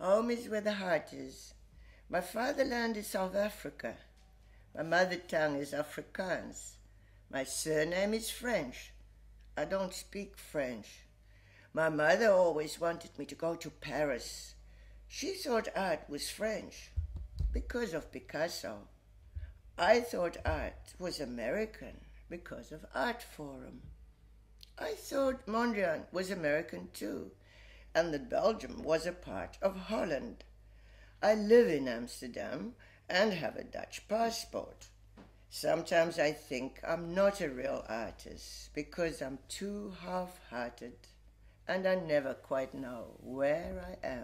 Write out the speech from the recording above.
Home is where the heart is. My fatherland is South Africa. My mother tongue is Afrikaans. My surname is French. I don't speak French. My mother always wanted me to go to Paris. She thought art was French because of Picasso. I thought art was American because of Artforum. I thought Mondrian was American too, and that Belgium was a part of Holland. I live in Amsterdam and have a Dutch passport. Sometimes I think I'm not a real artist because I'm too half hearted and I never quite know where I am.